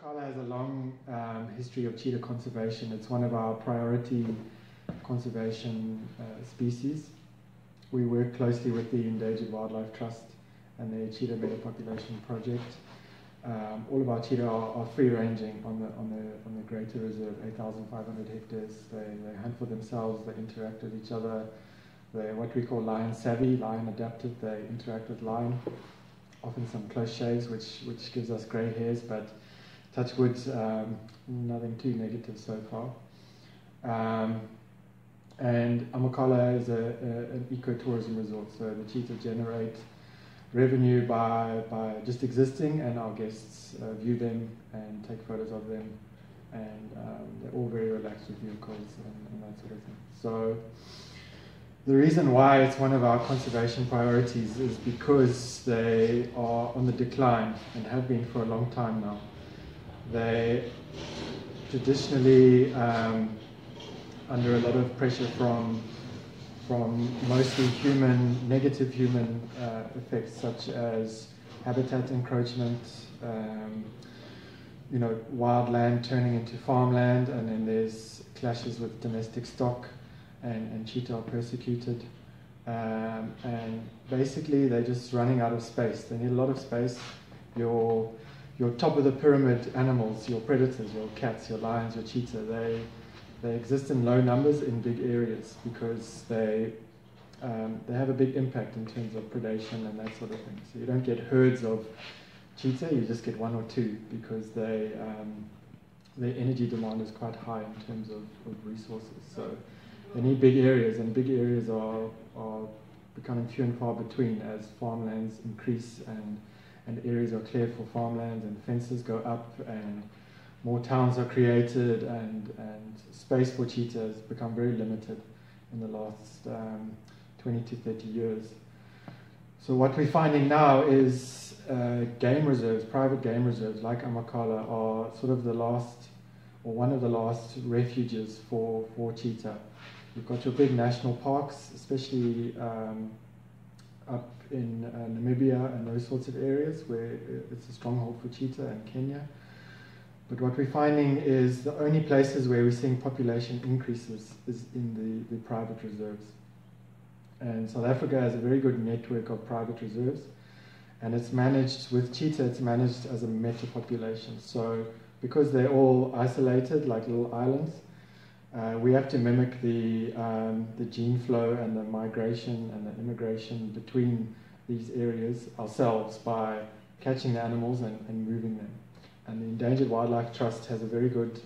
Amakhala has a long um, history of cheetah conservation. It's one of our priority conservation uh, species. We work closely with the Endangered Wildlife Trust and their cheetah metapopulation project. Um, all of our cheetah are, are, free ranging on the, on, the, on the greater reserve, 8,500 hectares. They, they hunt for themselves, they interact with each other. They're what we call lion savvy, lion adapted. They interact with lion, often some close shaves, which, which gives us grey hairs, but touch wood, um, nothing too negative so far. Um, and Amakhala is a, a, an ecotourism resort, so the cheetah generate revenue by, by just existing, and our guests uh, view them and take photos of them, and um, they're all very relaxed with vehicles and, and, that sort of thing. So the reason why it's one of our conservation priorities is because they are on the decline and have been for a long time now. They traditionally um, under a lot of pressure from from mostly human, negative human uh, effects such as habitat encroachment, um, you know, wild land turning into farmland, and then there's clashes with domestic stock, and, and cheetah are persecuted. Um, and basically, they're just running out of space. They need a lot of space. Your, your top of the pyramid animals, your predators, your cats, your lions, your cheetah, they they exist in low numbers in big areas because they um, they have a big impact in terms of predation and that sort of thing. So you don't get herds of cheetah, you just get one or two because they um, their energy demand is quite high in terms of, of resources. So they need big areas, and big areas are are becoming few and far between as farmlands increase and and areas are cleared for farmlands and fences go up and more towns are created and, and space for cheetahs become very limited in the last um, 20 to 30 years. So what we're finding now is uh, game reserves, private game reserves like Amakhala are sort of the last or one of the last refuges for, for cheetah. You've got your big national parks, especially um, up in uh, Namibia and those sorts of areas where it's a stronghold for cheetah and Kenya. But what we're finding is the only places where we're seeing population increases is in the, the private reserves. And South Africa has a very good network of private reserves. And it's managed with cheetah, it's managed as a meta population. So because they're all isolated like little islands, uh, we have to mimic the, um, the gene flow and the migration and the immigration between these areas ourselves by catching the animals and, and moving them. And the Endangered Wildlife Trust has a very good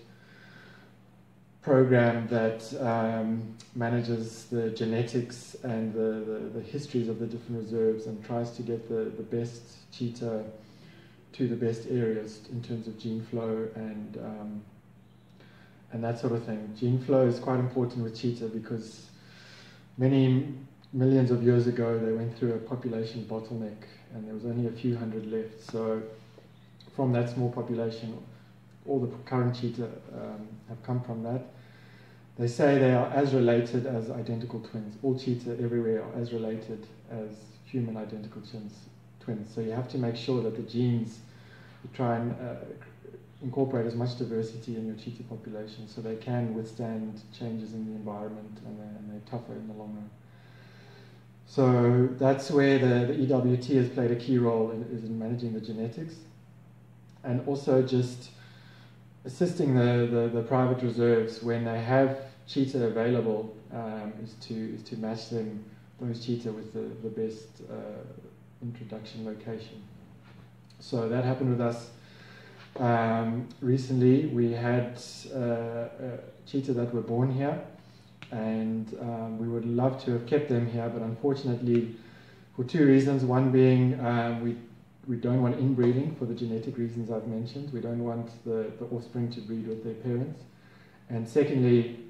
program that um, manages the genetics and the, the, the, histories of the different reserves and tries to get the, the best cheetah to the best areas in terms of gene flow and um, and that sort of thing. Gene flow is quite important with cheetah because many millions of years ago they went through a population bottleneck and there was only a few hundred left. So from that small population, all the current cheetah um, have come from that. They say they are as related as identical twins. All cheetah everywhere are as related as human identical twins. So you have to make sure that the genes, you try and uh, incorporate as much diversity in your cheetah population so they can withstand changes in the environment and they're, and they're tougher in the long run. So that's where the, the EWT has played a key role in, is in managing the genetics and also just assisting the, the, the private reserves when they have cheetah available um, is to is to match them those cheetah with the, the best uh, introduction location. So that happened with us um, recently. We had uh, cheetah that were born here, and um, we would love to have kept them here, but unfortunately, for two reasons. One being um, we we don't want inbreeding for the genetic reasons I've mentioned. We don't want the, the offspring to breed with their parents. And secondly,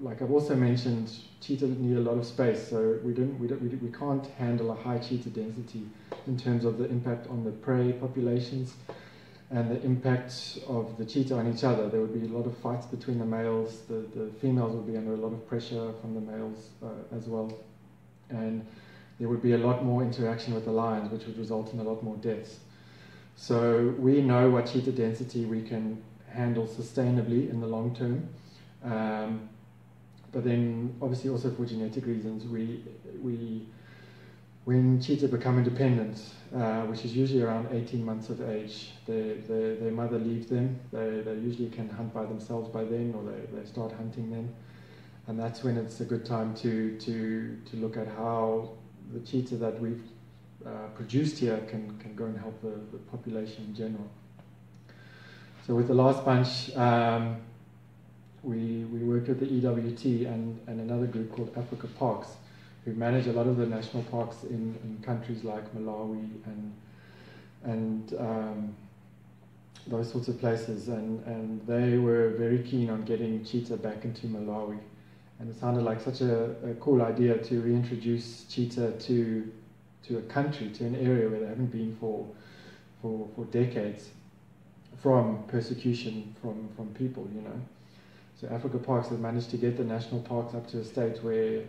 like I've also mentioned, cheetah need a lot of space, so we don't, we, don't, we, we can't handle a high cheetah density in terms of the impact on the prey populations and the impact of the cheetah on each other. There would be a lot of fights between the males. The, the females would be under a lot of pressure from the males uh, as well. And there would be a lot more interaction with the lions, which would result in a lot more deaths. So we know what cheetah density we can handle sustainably in the long term. Um, but then, obviously, also for genetic reasons, we, we when cheetah become independent, uh, which is usually around 18 months of age, they, they, their mother leaves them. They, they usually can hunt by themselves by then, or they, they start hunting then. And that's when it's a good time to, to, to look at how the cheetah that we've uh, produced here can, can go and help the, the population in general. So with the last bunch, um, we, we worked with the EWT and, and another group called Africa Parks, who manage a lot of the national parks in, in countries like Malawi and, and um, those sorts of places. And, and they were very keen on getting cheetah back into Malawi. And it sounded like such a, a cool idea to reintroduce cheetah to, to a country, to an area where they haven't been for, for, for decades from persecution from, from people, you know. So Africa Parks have managed to get the national parks up to a state where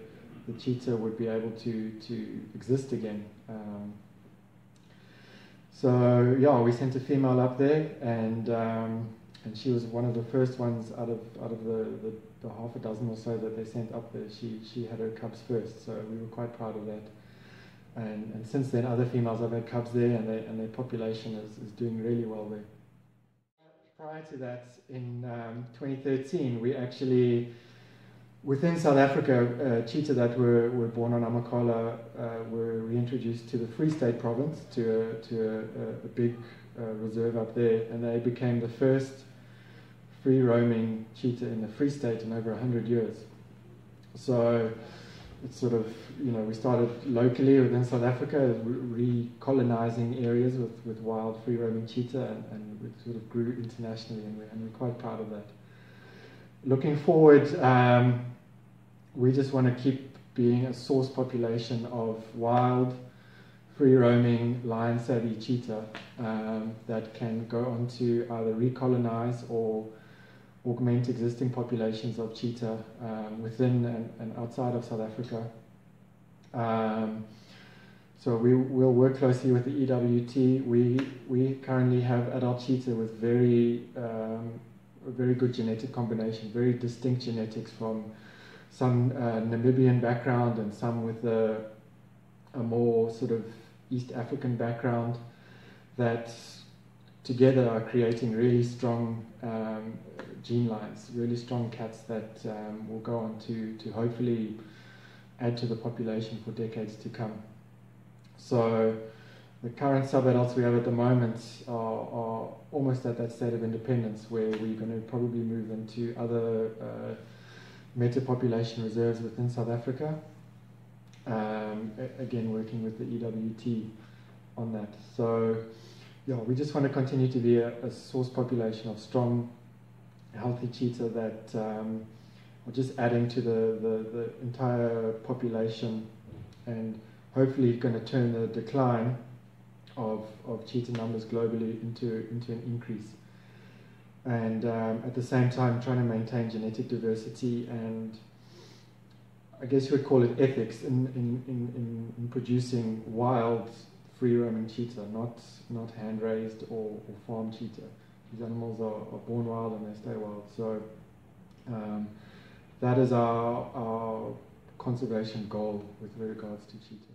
the cheetah would be able to, to exist again. Um, so yeah, we sent a female up there, and um, and she was one of the first ones out of out of the, the, the, half a dozen or so that they sent up there. She she had her cubs first, so we were quite proud of that. And and since then, other females have had cubs there, and they, and their population is, is doing really well there prior to that, in um, 2013, we actually, within South Africa, uh, cheetah that were, were born on Amakhala uh, were reintroduced to the Free State province, to a, to a, a big uh, reserve up there, and they became the first free roaming cheetah in the Free State in over 100 years. So it's sort of, you know, we started locally within South Africa, recolonizing areas with, with wild free roaming cheetah, and, and we sort of grew internationally, and we're, and we're quite proud of that. Looking forward, um, we just want to keep being a source population of wild, free roaming, lion savvy cheetah um, that can go on to either recolonize or augment existing populations of cheetah um, within and, and, outside of South Africa. Um, so we will work closely with the EWT. We, we currently have adult cheetah with very, um, very good genetic combination, very distinct genetics from some uh, Namibian background and some with a, a more sort of East African background that together are creating really strong um, gene lines, really strong cats that um, will go on to, to hopefully add to the population for decades to come. So the current sub-adults we have at the moment are, are, almost at that state of independence where we're going to probably move them to other uh, meta-population reserves within South Africa. Um, again, working with the EWT on that. So yeah, we just want to continue to be a, a source population of strong, healthy cheetah that um, are just adding to the, the, the entire population and hopefully going to turn the decline of, of cheetah numbers globally into, into an increase. And um, at the same time, trying to maintain genetic diversity and I guess you would call it ethics in, in, in, in producing wild free roaming cheetah, not, not hand raised or, or farm cheetah. These animals are, are born wild and they stay wild. So um, that is our, our conservation goal with regards to cheetah.